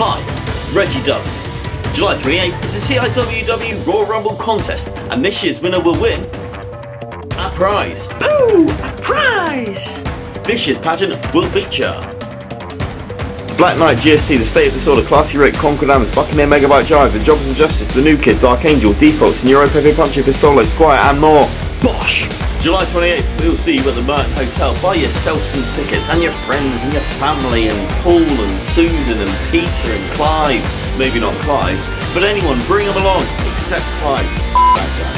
Hi, Reggie Dubs. July 28th is the CIWW Royal Rumble contest, and this year's winner will win a prize. Ooh, a prize! This year's pageant will feature Black Knight GST, the State of the Disorder, Classy Rick, Concordamus, Buccaneer Megabyte Jive, The Jobbers of Justice, The New Kid, Dark Angel, Default, Signoro Pepe Punchy, Pistole, Squire, and more. Bosh! July 28th, we'll see you at the Merton Hotel. Buy yourself some tickets, and your friends, and your family, and Paul, and Susan, and Peter, and Clive. Maybe not Clive, but anyone, bring them along, except Clive.